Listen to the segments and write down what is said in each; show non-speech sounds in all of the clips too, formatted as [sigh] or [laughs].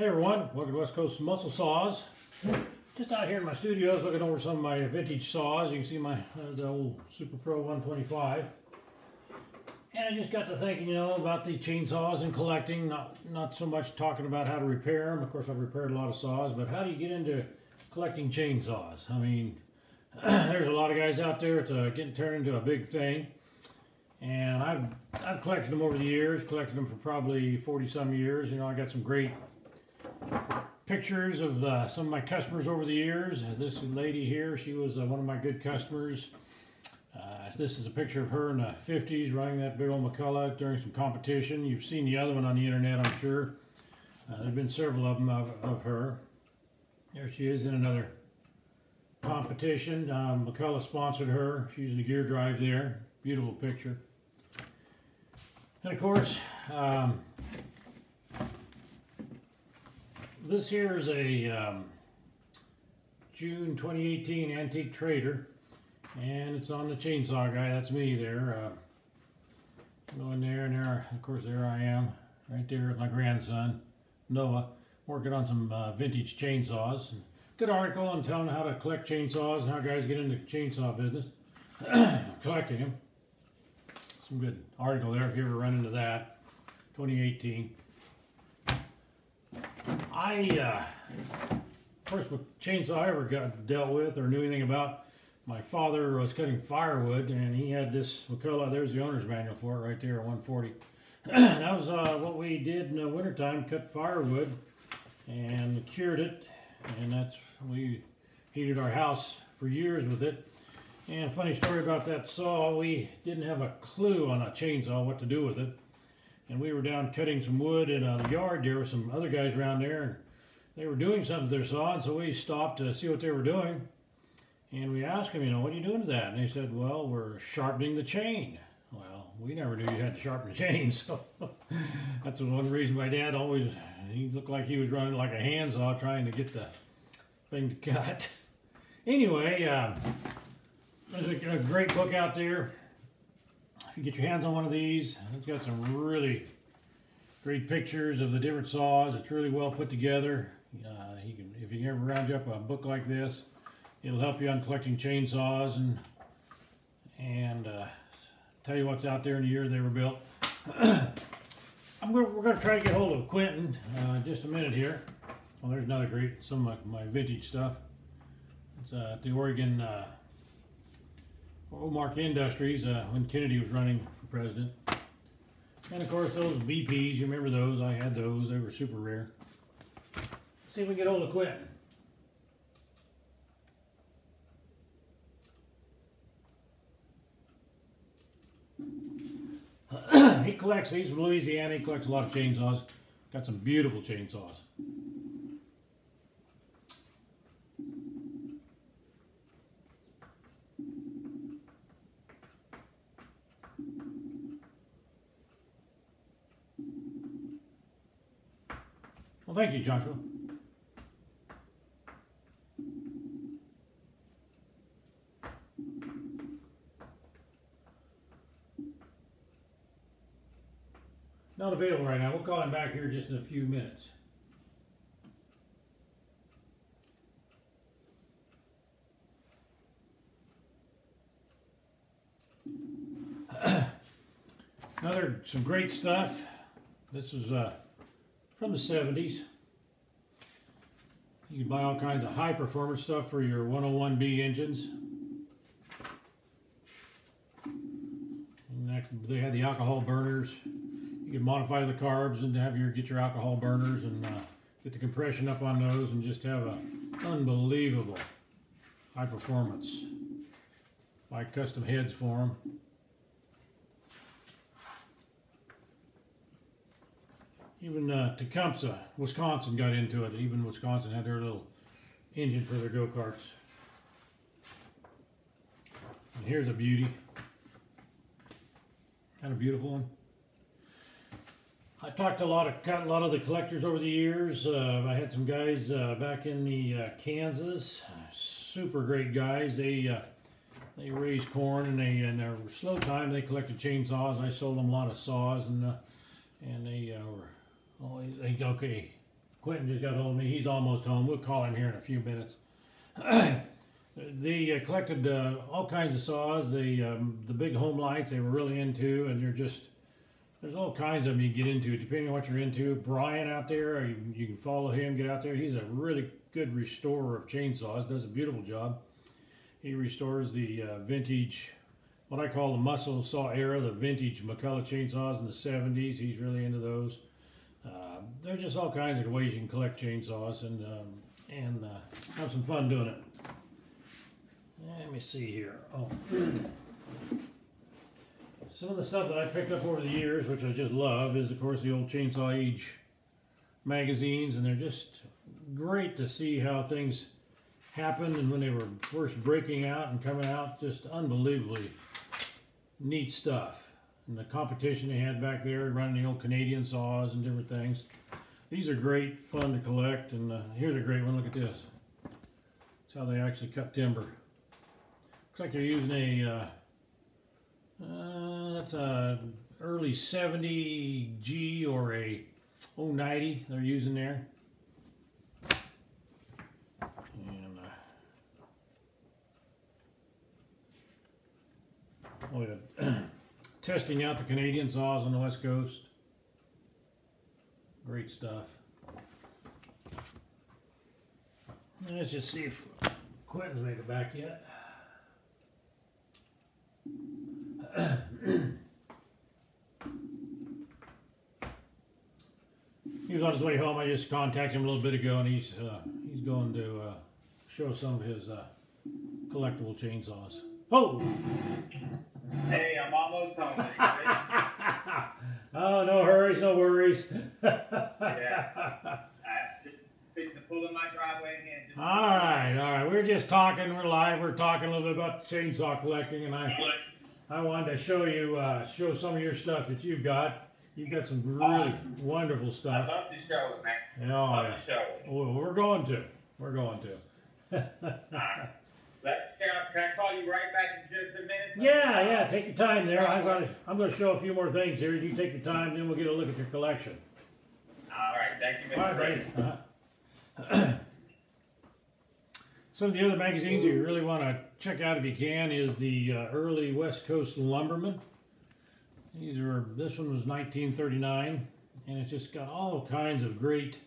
Hey everyone, welcome to West Coast Muscle Saws. Just out here in my studios looking over some of my vintage saws. You can see my uh, the old Super Pro 125. And I just got to thinking, you know, about the chainsaws and collecting. Not not so much talking about how to repair them. Of course, I've repaired a lot of saws, but how do you get into collecting chainsaws? I mean, [clears throat] there's a lot of guys out there. It's uh, getting turned into a big thing. And I've I've collected them over the years. Collected them for probably 40 some years. You know, I got some great pictures of uh, some of my customers over the years. Uh, this lady here, she was uh, one of my good customers. Uh, this is a picture of her in the 50s running that big old McCulloch during some competition. You've seen the other one on the internet, I'm sure. Uh, there have been several of them of, of, her. There she is in another competition. Um, McCulloch sponsored her. She's using a gear drive there. Beautiful picture. And of course, um, this here is a um, June 2018 Antique Trader, and it's on the chainsaw guy. That's me there. Uh, go in there, and there, of course, there I am, right there with my grandson, Noah, working on some uh, vintage chainsaws. Good article on telling how to collect chainsaws and how guys get into chainsaw business, [coughs] collecting them. Some good article there if you ever run into that. 2018. I, uh, first chainsaw I ever got dealt with or knew anything about, my father was cutting firewood and he had this McCulloch, there's the owner's manual for it right there at 140. [clears throat] that was uh, what we did in the wintertime, cut firewood and cured it. And that's, we heated our house for years with it. And funny story about that saw, we didn't have a clue on a chainsaw what to do with it and we were down cutting some wood in a yard. There were some other guys around there and they were doing something with their saw. And so we stopped to see what they were doing. And we asked them you know what are you doing to that? And they said well we're sharpening the chain. Well we never knew you had to sharpen the chain [laughs] so that's one reason my dad always he looked like he was running like a handsaw trying to get the thing to cut. [laughs] Anyway uh, there's a, a great book out there get your hands on one of these, it's got some really great pictures of the different saws. It's really well put together. Uh, you can, if you ever round up a book like this, it'll help you on collecting chainsaws and and uh, tell you what's out there in the year they were built. [clears throat] I'm gonna, we're going to try to get hold of Quentin uh, just a minute here. Well, there's another great, some of my, my vintage stuff. It's uh, the Oregon uh, Mark Industries uh, when Kennedy was running for president. And of course those BPs, you remember those, I had those, they were super rare. Let's see if we can get hold of Quentin. [clears throat] he collects, he's from Louisiana, he collects a lot of chainsaws. Got some beautiful chainsaws. Well, thank you, Joshua. Not available right now. We'll call him back here just in a few minutes. [clears throat] Another, some great stuff. This is uh, from the 70s. You can buy all kinds of high performance stuff for your 101B engines. they had the alcohol burners. You can modify the carbs and have your get your alcohol burners and uh, get the compression up on those and just have a unbelievable high performance. Buy custom heads for them. Even uh, Tecumseh, Wisconsin got into it. Even Wisconsin had their little engine for their go-karts. And here's a beauty. Kind of beautiful one. I talked to a lot of a lot of the collectors over the years. Uh, I had some guys uh, back in the uh, Kansas, super great guys. They uh, they raised corn and they in their slow time they collected chainsaws. I sold them a lot of saws and uh, and they uh, were Oh, he's, okay. Quentin just got hold of me. He's almost home. We'll call him here in a few minutes. [clears throat] they uh, collected uh, all kinds of saws. The um, the big Homelites they were really into, and they're just there's all kinds of them you get into depending on what you're into. Brian out there, you, you can follow him. Get out there. He's a really good restorer of chainsaws. Does a beautiful job. He restores the uh, vintage, what I call the muscle saw era, the vintage McCulloch chainsaws in the 70s. He's really into those. Uh, there's just all kinds of ways you can collect chainsaws and um, and uh, have some fun doing it. Let me see here. Oh. [clears throat] Some of the stuff that I picked up over the years, which I just love, is of course the old Chainsaw Age magazines, and they're just great to see how things happened and when they were first breaking out and coming out. Just unbelievably neat stuff. And the competition they had back there, running the old Canadian saws and different things. These are great, fun to collect, and uh, here's a great one. Look at this. That's how they actually cut timber. Looks like they're using a uh, uh, that's a early 70 G or a 090 they're using there. And uh, oh yeah, [clears throat] testing out the Canadian saws on the west coast. Great stuff. Let's just see if Quentin's made it back yet. [clears throat] he was on his way home. I just contacted him a little bit ago, and he's uh, he's going to uh, show some of his uh, collectible chainsaws. Oh! Hey, I'm almost home. [laughs] oh, no hurries, no worries. yeah. Fixing to pull in my driveway again. Just all right, all right. We're just talking. We're live. We're talking a little bit about chainsaw collecting, and I I wanted to show you, uh, show some of your stuff that you've got. You've got some really wonderful stuff. I love to show it, man. Oh, love yeah. to show it. Well, we're going to. We're going to. [laughs] Can, I, can I call you right back in just a minute? Yeah, yeah. Take your time there. I'm going to. I'm going to show a few more things here. You take your time, then we'll get a look at your collection. All right. Thank you, Mr. All right. Uh-huh. [clears throat] Some of the other magazines you really want to check out if you can is the uh, early West Coast Lumberman. These are. This one was 1939, and it's just got all kinds of great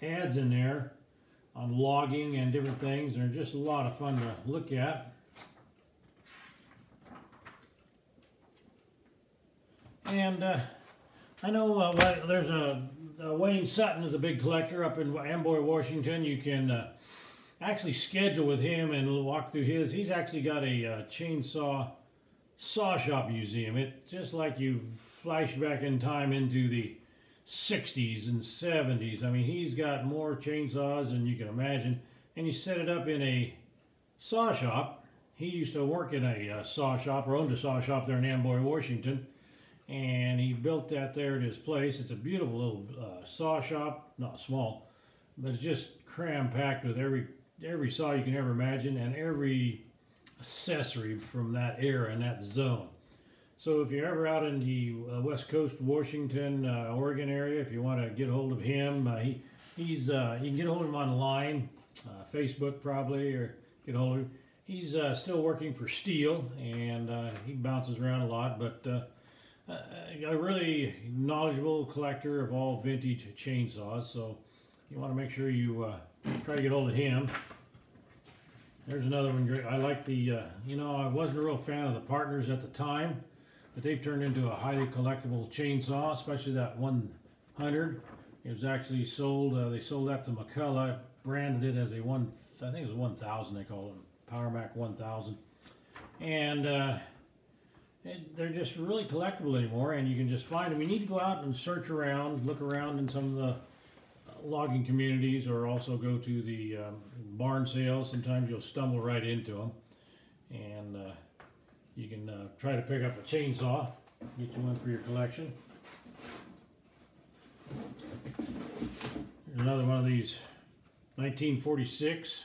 ads in there on logging and different things. They're just a lot of fun to look at. And uh, I know uh, there's a uh, Wayne Sutton is a big collector up in Amboy, Washington. You can uh, actually schedule with him and walk through his. He's actually got a uh, chainsaw saw shop museum. It just like you flash back in time into the 60s and 70s. I mean, he's got more chainsaws than you can imagine, and he set it up in a saw shop. He used to work in a uh, saw shop or owned a saw shop there in Amboy, Washington, and he built that there at his place. It's a beautiful little uh, saw shop, not small, but it's just cram packed with every every saw you can ever imagine and every accessory from that era and that zone. So if you're ever out in the uh, West Coast, Washington, uh, Oregon area, if you want to get a hold of him, uh, he he's uh, you can get a hold of him online, uh, Facebook probably, or get a hold of him. He's uh, still working for Stihl, and he bounces around a lot, but a really knowledgeable collector of all vintage chainsaws. So you want to make sure you try to get hold of him. There's another one. Great. I like the. You know, I wasn't a real fan of the partners at the time, but they've turned into a highly collectible chainsaw, especially that 100. It was actually sold. Uh, they sold that to McCulloch, branded it as a one. I think it was 1000. They call it Power Mac 1000, and. Uh, it, they're just really collectible anymore, and you can just find them. You need to go out and search around, look around in some of the logging communities or also go to the um, barn sales. Sometimes you'll stumble right into them. And uh, you can uh, try to pick up a chainsaw, get you one for your collection. Here's another one of these 1946.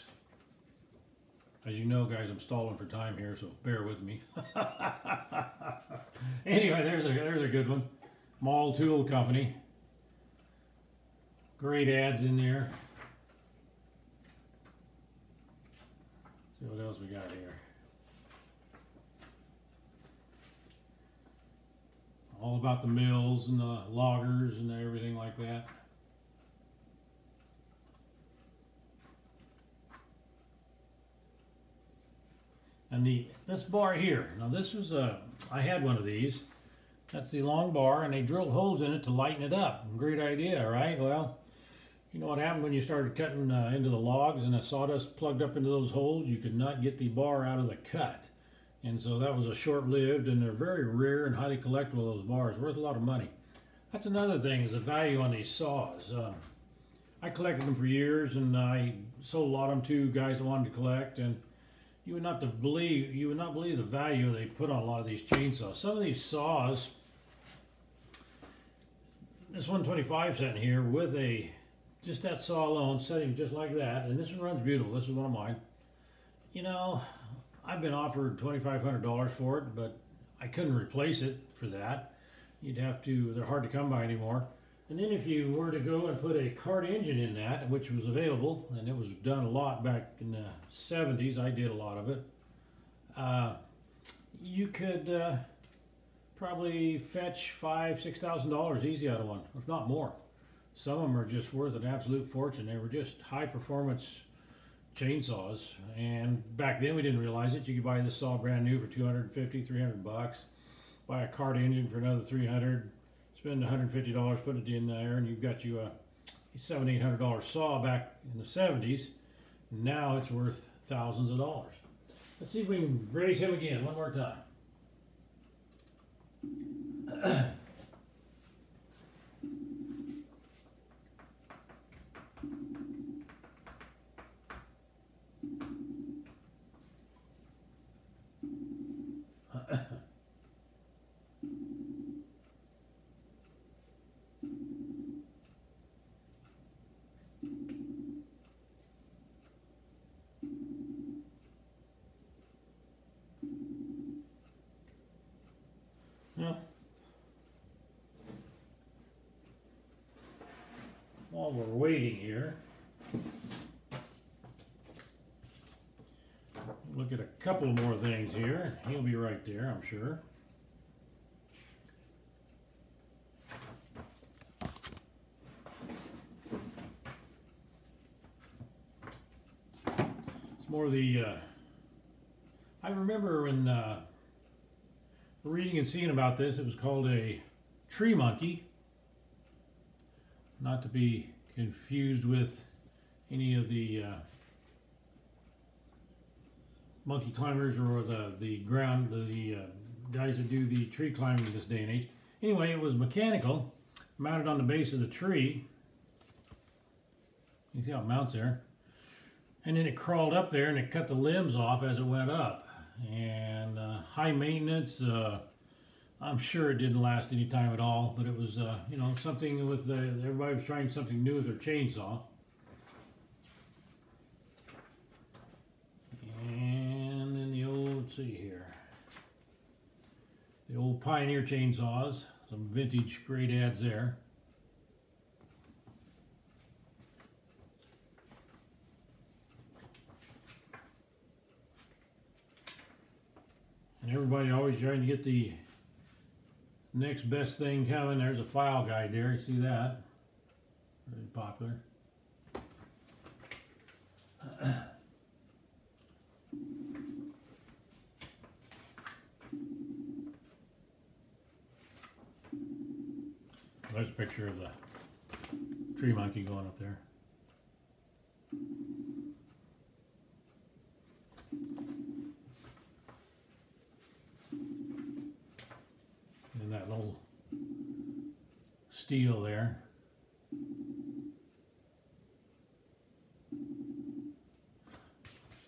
As you know, guys, I'm stalling for time here, so bear with me. [laughs] anyway, there's a there's a good one. Mall Tool Company great ads in there. See what else we got here. All about the mills and the loggers and everything like that. And the this bar here, now this was a, I had one of these. That's the long bar, and they drilled holes in it to lighten it up. Great idea, right? Well, you know what happened when you started cutting uh, into the logs and the sawdust plugged up into those holes? You could not get the bar out of the cut. And so that was a short-lived, and they're very rare and highly collectible, those bars, worth a lot of money. That's another thing, is the value on these saws. Uh, I collected them for years, and I sold a lot of them to guys that wanted to collect, and you would not believe you would not believe the value they put on a lot of these chainsaws. Some of these saws, this 125 sitting here with a just that saw alone, setting just like that, and this one runs beautiful. This is one of mine. You know, I've been offered $2,500 for it, but I couldn't replace it for that. You'd have to, they're hard to come by anymore. And then if you were to go and put a kart engine in that, which was available, and it was done a lot back in the 70s, I did a lot of it, uh, you could uh, probably fetch five, six thousand dollars easy out of one, if not more. Some of them are just worth an absolute fortune. They were just high performance chainsaws. And back then we didn't realize it. You could buy this saw brand new for 250, 300 bucks. Buy a kart engine for another 300. Spend 150 dollars put it in there, and you've got you a seven, eight hundred dollar saw back in the 70s. Now it's worth thousands of dollars. Let's see if we can raise him again one more time. [clears throat] Yeah. While we're waiting here, look at a couple more things here. He'll be right there, I'm sure. It's more the, uh, I remember when, uh, reading and seeing about this, it was called a tree monkey. Not to be confused with any of the uh, monkey climbers or the, the ground, the uh, guys that do the tree climbing this day and age. Anyway, it was mechanical, mounted on the base of the tree. You see how it mounts there. And then it crawled up there and it cut the limbs off as it went up and uh, high maintenance. Uh, I'm sure it didn't last any time at all, but it was, uh, you know, something with the, everybody was trying something new with their chainsaw. And then the old, see here, the old Pioneer chainsaws, some vintage great ads there. And everybody always trying to get the next best thing coming. There's a file guide there. You see that? Very popular. There's a picture of the tree monkey going up there. That little steel there.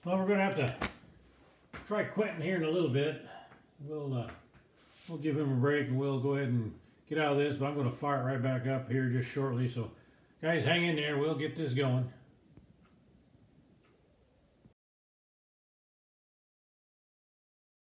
Well, we're gonna have to try Quentin here in a little bit. We'll uh, we'll give him a break and we'll go ahead and get out of this. But I'm gonna fire it right back up here just shortly. So, guys, hang in there. We'll get this going.